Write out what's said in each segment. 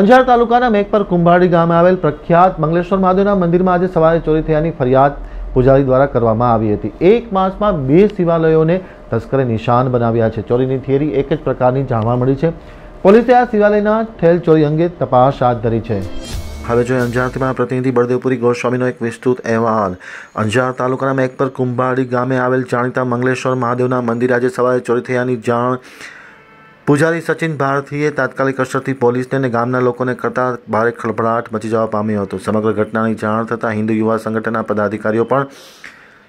અંજાર તાલુકાના મેઘપર કુંભાડી ગામે આવેલ પ્રખ્યાત મંગલેશ્વર મહાદેવના મંદિરમાં આજે સવારે ચોરી થયાની ફરિયાદ પૂજારી દ્વારા કરવામાં આવી હતી. એક માસમાં બે શિવાલયોને તસ્કરે નિશાન બનાવ્યા છે. ચોરીની થિયરી એક જ પ્રકારની જાણવા મળી છે. પોલીસે આ શિવાલયના ઠેલ ચોરી અંગે તપાસ હાથ ધરી છે. હવે જોઈએ અંજારથી મારા પ્રતિનિધિ બળદેવપુરી ગોસ્વામીનો એક વિસ્તૃત અહેવાલ. અંજાર તાલુકાના મેઘપર કુંભાડી ગામે આવેલ જાણીતા મંગલેશ્વર મહાદેવના મંદિર આજે સવારે ચોરી થયાની જાણ પૂજારી સચિન ભારતીએ તાત્કાલિક અસરથી પોલીસને અને ગામના લોકોને કરતા ભારે ખળભળાટ મચી જવા પામ્યો હતો. સમગ્ર ઘટનાની જાણ થતાં હિન્દુ યુવા સંગઠનના પદાધિકારીઓ પણ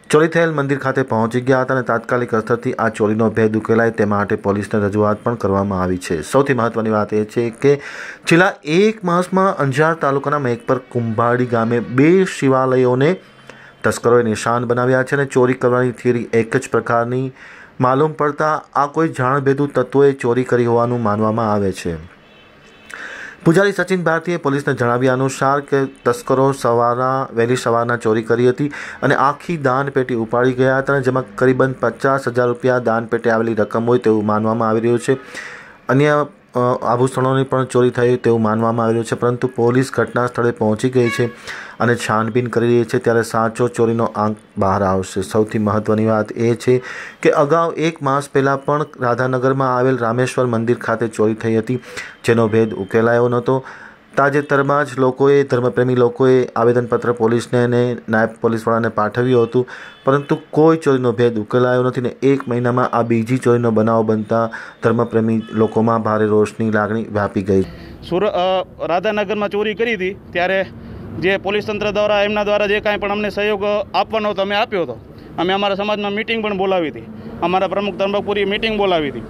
ચોરી થયેલ મંદિર ખાતે પહોંચી ગયા હતા અને તાત્કાલિક અસરથી આ ચોરીનો ભેદ ઉકેલાય તે માટે પોલીસને રજૂઆત પણ કરવામાં આવી છે. સૌથી મહત્વની વાત એ છે કે છેલ્લા એક માસમાં અંજાર તાલુકાના મેઘપર કુંભાડી ગામે બે શિવાલયોને તસ્કરોએ નિશાન બનાવ્યા છે અને ચોરી કરવાની થિયરી એક જ પ્રકારની માલુમ પડતા આ કોઈ જાણભેદુ તત્વોએ ચોરી કરી હોવાનું માનવામાં આવે છે. પૂજારી સચિન ભારતીએ પોલીસને જણાવ્યા અનુસાર કે તસ્કરો સવારના, વહેલી સવારના ચોરી કરી હતી અને આખી દાનપેટી ઉપાડી ગયા હતા, જેમાં કરીબન પચાસ હજાર રૂપિયા દાનપેટે આવેલી રકમ હોય તેવું માનવામાં આવી રહ્યું છે. અન્ય આભૂષણોની પણ ચોરી થઈ તેવું માનવામાં આવેલું છે. પરંતુ પોલીસ ઘટના સ્થળે પહોંચી ગઈ છે અને છાનબીન કરી રહી છે ત્યારે સાચો ચોરીનો આંક બહાર આવશે. સૌથી મહત્ત્વની વાત એ છે કે અગાઉ એક માસ પહેલાં પણ રાધાનગરમાં આવેલ રામેશ્વર મંદિર ખાતે ચોરી થઈ હતી, જેનો ભેદ ઉકેલાયો નહોતો. તાજેતરમાં જ લોકોએ, ધર્મપ્રેમી લોકોએ આવેદનપત્ર પોલીસને અને નાયબ પોલીસવાળાને પાઠવ્યું હતું. પરંતુ કોઈ ચોરીનો ભેદ ઉકેલાયો નથી ને એક મહિનામાં આ બીજી ચોરીનો બનાવ બનતા ધર્મપ્રેમી લોકોમાં ભારે રોષની લાગણી વ્યાપી ગઈ. સુર રાધાનગરમાં ચોરી કરી હતી, ત્યારે જે પોલીસ તંત્ર દ્વારા એમના દ્વારા જે કાંઈ પણ અમને સહયોગ આપવાનો હતો, અમે આપ્યો હતો. અમે અમારા સમાજમાં મિટિંગ પણ બોલાવી હતી. અમારા પ્રમુખ તંબાકપુરી મિટિંગ બોલાવી હતી.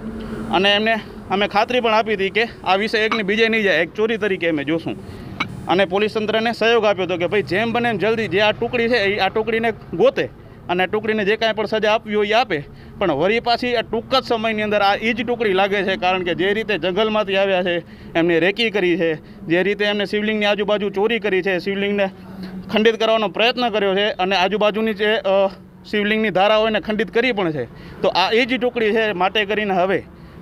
અને એમને અમે ખાતરી પણ આપી હતી કે આ વિષય એકની બીજે નહીં જાય, એક ચોરી તરીકે અમે જોશું. અને પોલીસ તંત્રને સહયોગ આપ્યો હતો કે ભાઈ, જેમ બને એમ જલ્દી, જે આ ટુકડી છે, એ આ ટુકડીને ગોતે અને ટુકડીને જે કાંઈ પણ સજા આપવી હોય એ આપે. પણ વળી પાછી આ ટૂંક જ સમયની અંદર આ એ જ ટુકડી લાગે છે, કારણ કે જે રીતે જંગલમાંથી આવ્યા છે, એમને રેકી કરી છે, જે રીતે એમને શિવલિંગની આજુબાજુ ચોરી કરી છે, શિવલિંગને ખંડિત કરવાનો પ્રયત્ન કર્યો છે અને આજુબાજુની જે શિવલિંગની ધારાઓ એને ખંડિત કરી પણ છે. તો આ એ જ ટુકડી છે, માટે કરીને હવે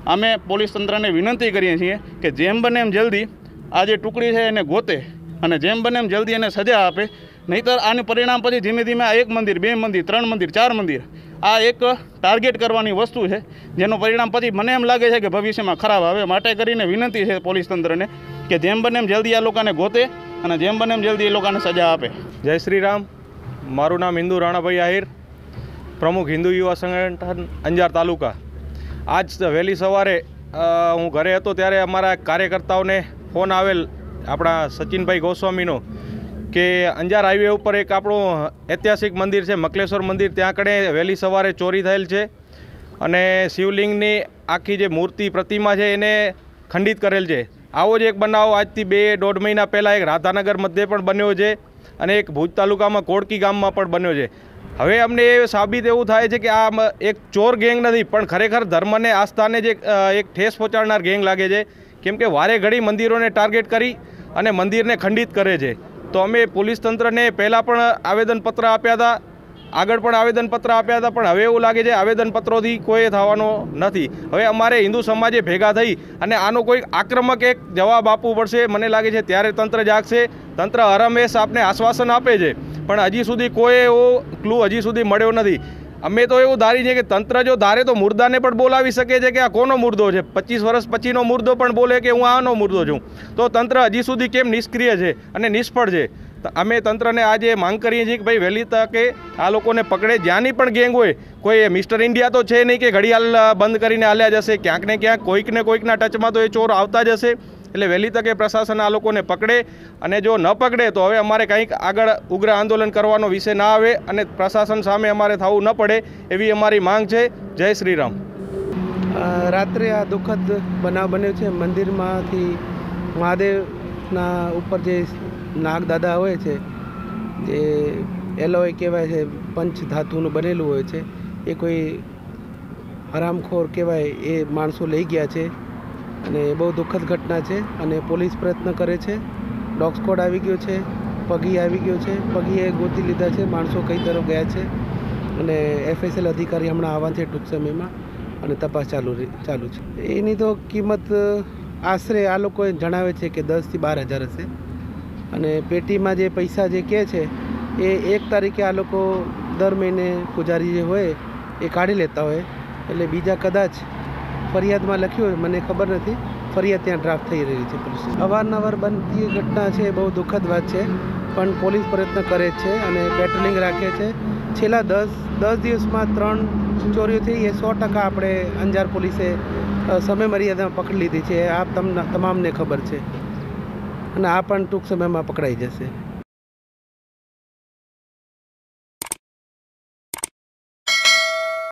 અમે પોલીસ તંત્રને વિનંતી કરીએ છીએ કે જેમ બને એમ જલ્દી આ જે ટુકડી છે એને ગોતે અને જેમ બને એમ જલ્દી એને સજા આપે. નહીંતર આનું પરિણામ પછી ધીમે ધીમે આ એક મંદિર, બે મંદિર, ત્રણ મંદિર, ચાર મંદિર આ એક ટાર્ગેટ કરવાની વસ્તુ છે. જેનું પરિણામ પછી મને એમ લાગે છે કે ભવિષ્યમાં ખરાબ આવે. માટે કરીને વિનંતી છે પોલીસ તંત્રને કે જેમ બને એમ જલ્દી આ લોકોને ગોતે અને જેમ બને એમ જલ્દી એ લોકોને સજા આપે. જય શ્રી રામ. મારું નામ હિન્દુ રાણાભાઈ આહિર, પ્રમુખ હિન્દુ યુવા સંગઠન અંજાર તાલુકા. આજ વહેલી સવારે હું ઘરે હતો ત્યારે અમારા કાર્યકર્તાઓને ફોન આવેલ આપણા સચિનભાઈ ગોસ્વામીનો કે અંજાર હાઈવે ઉપર એક આપણું ઐતિહાસિક મંદિર છે, મકલેશ્વર મંદિર. ત્યાં કણે વહેલી સવારે ચોરી થયેલ છે અને શિવલિંગની આખી જે મૂર્તિ પ્રતિમા છે એને ખંડિત કરેલ છે. આવો જ એક બનાવ આજથી બે દોઢ મહિના પહેલાં એક રાધાનગર મધ્યે પણ બન્યો છે અને એક ભુજ તાલુકામાં કોડકી ગામમાં પણ બન્યો છે. હવે અમને એ સાબિત એવું થાય છે કે આ એક ચોર ગેંગ નથી, પણ ખરેખર ધર્મને આસ્થાને જે એક ઠેસ પહોંચાડનાર ગેંગ લાગે છે. કેમ કે વારે ઘડી મંદિરોને ટાર્ગેટ કરી અને મંદિરને ખંડિત કરે છે. તો અમે પોલીસ તંત્રને પહેલાં પણ આવેદનપત્ર આપ્યા હતા, આગળ પણ આવેદનપત્ર આપ્યા હતા, પણ હવે એવું લાગે છે આવેદનપત્રોથી કોઈ થવાનો નથી. હવે અમારે હિન્દુ સમાજે ભેગા થઈ અને આનો કોઈ આક્રમક એક જવાબ આપવું પડશે. મને લાગે છે ત્યારે તંત્ર જાગશે, તંત્ર હરમેશ આપને આશ્વાસન આપે છે. પણ હજી સુધી કોઈ એવો ક્લુ હજી સુધી મળ્યો નથી. અમે તો એવું ધારી છે કે તંત્ર જો ધારે તો મુર્દાને પણ બોલાવી શકે છે કે આ કોનો મુર્દો છે? પચીસ વર્ષ પછીનો મુર્દો પણ બોલે કે હું આનો મુર્દો છું. તો તંત્ર હજી સુધી કેમ નિષ્ક્રિય છે અને નિષ્ફળ છે? અમે તંત્રને આજે માંગ કરીએ છીએ કે ભાઈ વહેલી તકે આ લોકોને પકડે. જ્યાંની પણ ગેંગ હોય, કોઈ મિસ્ટર ઇન્ડિયા તો છે નહીં કે ઘડિયાળ બંધ કરીને હાલ્યા જશે. ક્યાંક ને ક્યાંક કોઈકને કોઈકના ટચમાં તો એ ચોર આવતા જ હશે. એટલે વહેલી તકે પ્રશાસન આ લોકોને પકડે અને જો ન પકડે તો હવે અમારે કંઈક આગળ ઉગ્ર આંદોલન કરવાનો વિષય ના આવે અને પ્રશાસન સામે અમારે થવું ન પડે એવી અમારી માંગ છે. જય શ્રી રામ રાત્રે આ દુઃખદ બનાવ બન્યો છે. મંદિરમાંથી મહાદેવના ઉપર જે નાગ દાદા હોય છે, જે એલોય કહેવાય છે પંચ ધાતુનું બનેલું હોય છે, એ કોઈ હરામખોર કહેવાય એ માણસો લઈ ગયા છે. અને બહુ દુઃખદ ઘટના છે અને પોલીસ પ્રયત્ન કરે છે. ડોગ સ્કોડ આવી ગયો છે, પગી આવી ગયો છે, પગીએ ગોતી લીધા છે, માણસો કઈ તરફ ગયા છે અને એફએસએલ અધિકારી હમણાં આવવાના છે ટૂંક સમયમાં અને તપાસ ચાલુ ચાલુ છે. એની તો કિંમત આશરે આ લોકોએ જણાવે છે કે દસથી બાર હજાર હશે. અને પેટીમાં જે પૈસા જે કહે છે, એ એક તારીખે આ લોકો દર મહિને પૂજારી જે હોય એ કાઢી લેતા હોય. એટલે બીજા કદાચ ફરિયાદમાં લખ્યું હોય, મને ખબર નથી. ફરિયાદ ત્યાં ડ્રાફ્ટ થઈ રહી છે પોલીસ અવારનવાર બનતી ઘટના છે બહુ દુઃખદ વાત છે, પણ પોલીસ પ્રયત્ન કરે છે અને પેટ્રોલિંગ રાખે છે. છેલ્લા દસ દસ દિવસમાં ત્રણ ચોરીઓ થઈ એ સો ટકા આપણે અંજાર પોલીસે સમય મર્યાદામાં પકડી લીધી છે. આ તમને તમામને ખબર છે. અને આ પણ ટૂંક સમયમાં પકડાઈ જશે.